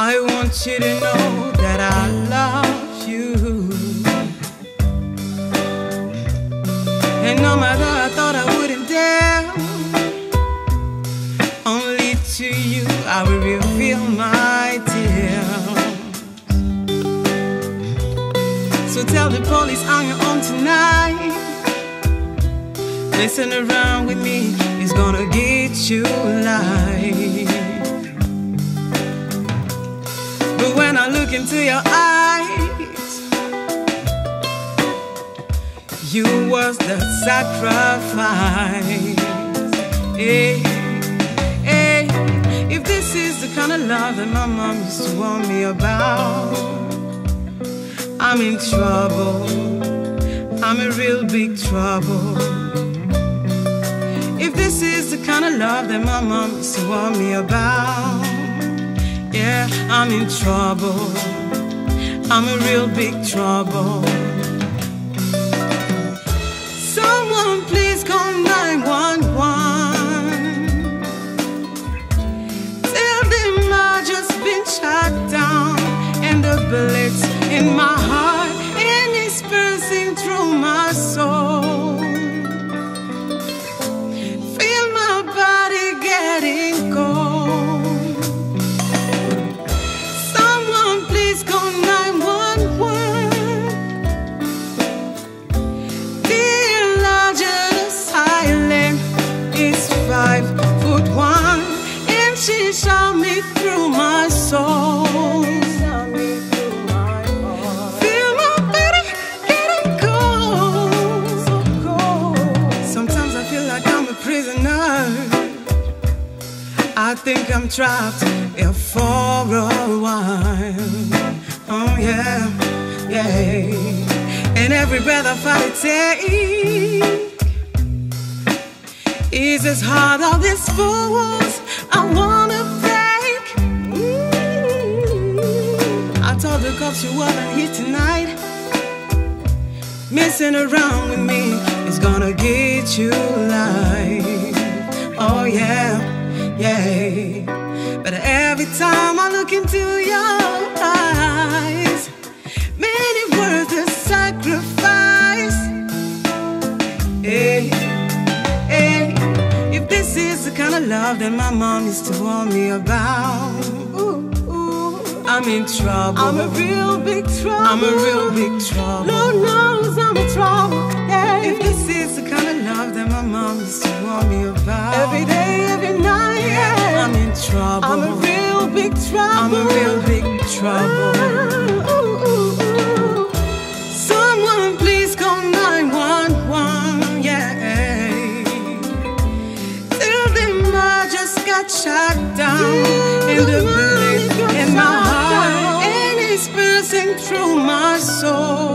I want you to know that I love you. And no matter I thought I wouldn't dare, only to you I will reveal my tears. So tell the police I'm your own tonight. Messing around with me is gonna get you life. But when I look into your eyes, you was the sacrifice. Hey, hey, if this is the kind of love that my mom used to warn me about, I'm in trouble. I'm in real big trouble. If this is the kind of love that my mom used to warn me about, yeah, I'm in trouble. I'm in real big trouble. In my heart and it's piercing through like I'm a prisoner. I think I'm trapped here for a while. Oh yeah, yeah. And every breath I take is as hard on these fools I wanna break. I told the cops you wasn't here tonight. Messing around with me is gonna get you time I look into your eyes, man, it worth the sacrifice. Hey, hey. If this is the kind of love that my mom used to warn me about, ooh, ooh, I'm in trouble. I'm a real big trouble. I'm a real big trouble. Lord knows I'm in trouble. Yeah. If this is the kind of love that my mom used to warn me about, every day, every night, yeah. I'm in trouble. I'm a real big trouble. I'm a real big trouble. Ooh, ooh, ooh. Someone please call 911, yeah. Tell them I just got shot down in the the in my heart, down. and it's piercing through my soul.